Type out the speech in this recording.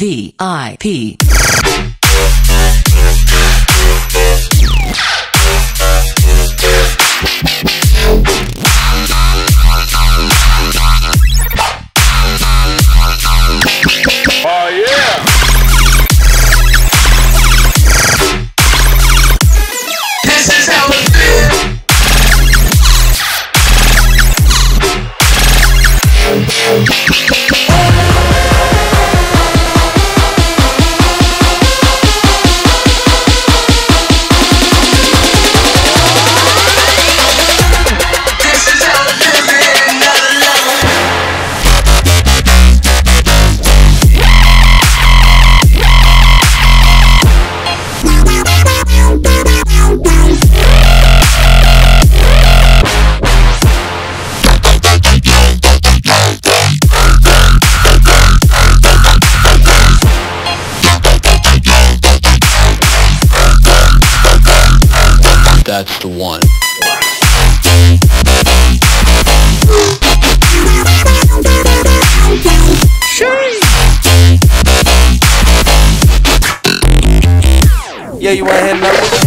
VIP. That's the one. Yeah, you wanna hit another